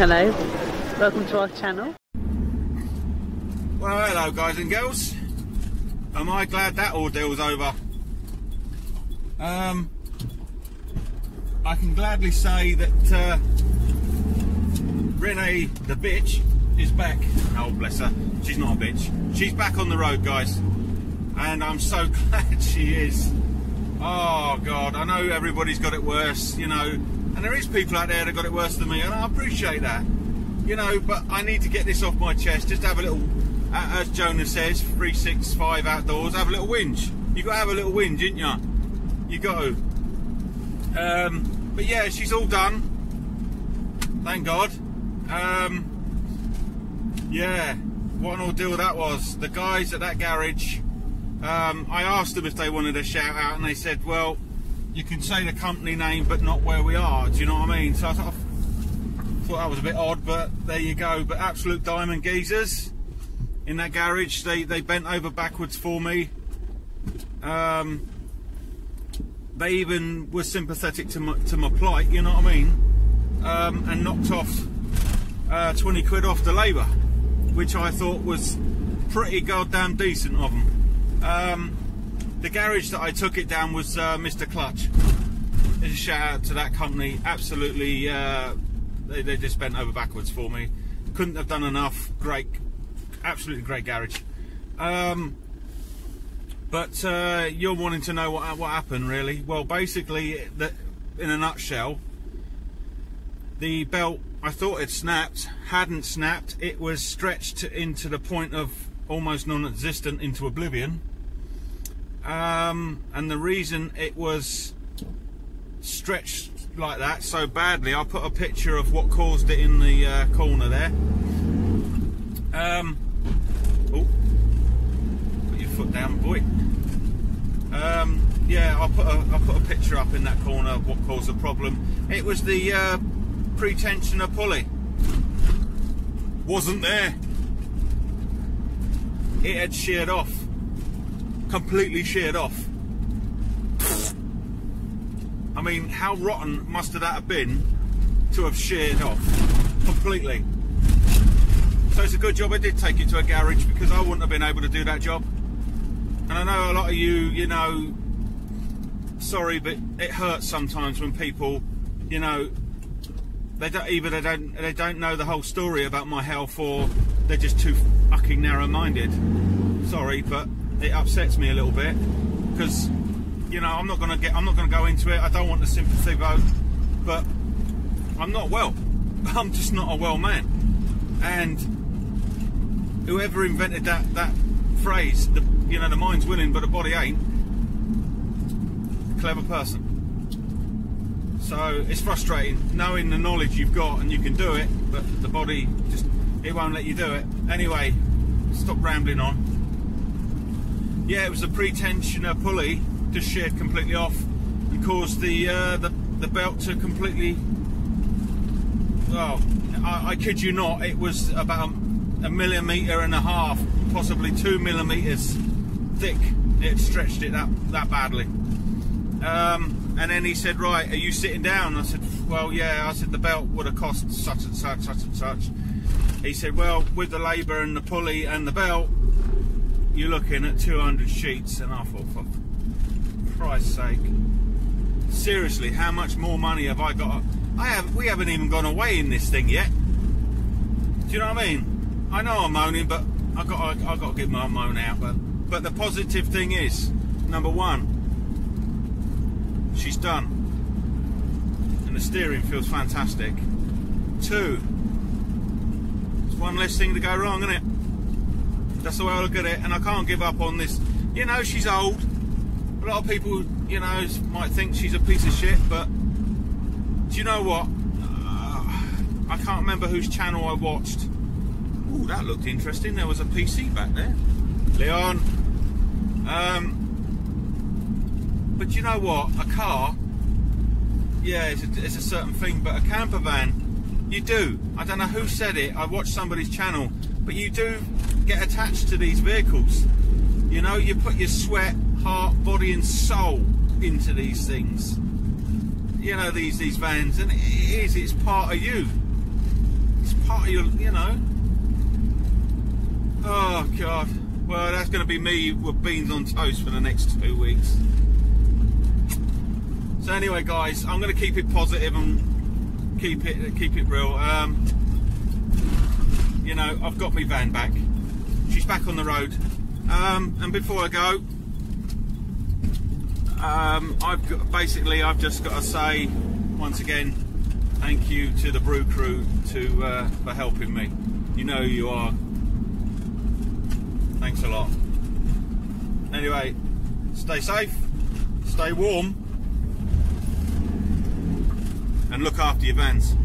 Hello, welcome to our channel. Well, hello, guys and girls. Am I glad that ordeal's over? Um, I can gladly say that uh, Renée, the bitch, is back. Oh, bless her. She's not a bitch. She's back on the road, guys. And I'm so glad she is. Oh, God. I know everybody's got it worse, you know. And there is people out there that got it worse than me, and I appreciate that. You know, but I need to get this off my chest. Just have a little, as Jonah says, 365 outdoors, have a little whinge. you got to have a little whinge, didn't you? You got to. Um, but yeah, she's all done. Thank God. Um, yeah, what an ordeal that was. The guys at that garage, um, I asked them if they wanted a shout out, and they said, well, you can say the company name, but not where we are. Do you know what I mean? So I thought, that was a bit odd, but there you go. But absolute diamond geezers in that garage. They they bent over backwards for me. Um, they even were sympathetic to my, to my plight. You know what I mean? Um, and knocked off uh, 20 quid off the labour, which I thought was pretty goddamn decent of them. Um, the garage that I took it down was uh, Mr. Clutch. a shout out to that company. Absolutely, uh, they, they, just bent over backwards for me. Couldn't have done enough. Great, absolutely great garage. Um, but uh, you're wanting to know what what happened, really? Well, basically, the, in a nutshell, the belt I thought it snapped, hadn't snapped. It was stretched into the point of almost non-existent into oblivion. Um, and the reason it was stretched like that so badly, I'll put a picture of what caused it in the uh, corner there. Um, oh, put your foot down, boy. Um, yeah, I'll put a, I'll put a picture up in that corner of what caused the problem. It was the uh, pretensioner pulley. Wasn't there. It had sheared off. Completely sheared off. I mean, how rotten must that have been to have sheared off completely? So it's a good job I did take it to a garage because I wouldn't have been able to do that job. And I know a lot of you, you know, sorry, but it hurts sometimes when people, you know, they don't either they don't they don't know the whole story about my health or they're just too fucking narrow-minded. Sorry, but it upsets me a little bit because you know I'm not gonna get I'm not gonna go into it. I don't want the sympathy vote, but I'm not well. I'm just not a well man. And whoever invented that that phrase, the, you know, the mind's willing but the body ain't, clever person. So it's frustrating knowing the knowledge you've got and you can do it, but the body just it won't let you do it. Anyway, stop rambling on. Yeah, it was a pretensioner pulley just sheared completely off and caused the uh, the, the belt to completely. Well, I, I kid you not, it was about a millimetre and a half, possibly two millimetres thick. It stretched it that that badly. Um, and then he said, right, are you sitting down? I said, well, yeah. I said, the belt would have cost such and such, such and such. He said, well, with the labour and the pulley and the belt, you're looking at 200 sheets. And I thought, for Christ's sake, seriously, how much more money have I got? I have. We haven't even gone away in this thing yet. Do you know what I mean? I know I'm moaning, but I got I, I got to get my moan out. But but the positive thing is, number one, she's done. And the steering feels fantastic. Two, it's one less thing to go wrong, isn't it? That's the way I look at it, and I can't give up on this. You know, she's old. A lot of people, you know, might think she's a piece of shit, but do you know what? Uh, I can't remember whose channel I watched. Oh, that looked interesting. There was a PC back there. Leon. Um, but you know what? A car, yeah, it's a, it's a certain thing, but a camper van, you do. I don't know who said it. I watched somebody's channel, but you do get attached to these vehicles. You know, you put your sweat, heart, body, and soul into these things. You know, these these vans, and it is. It's part of you. It's part of your, you know. Oh God. Well, that's going to be me with beans on toast for the next two weeks. So anyway, guys, I'm going to keep it positive and keep it keep it real. Um, you know, I've got my van back. She's back on the road. Um, and before I go, um, I've got, basically I've just got to say once again thank you to the brew crew to uh, for helping me. You know you are. Thanks a lot. Anyway, stay safe, stay warm, and look after your vans.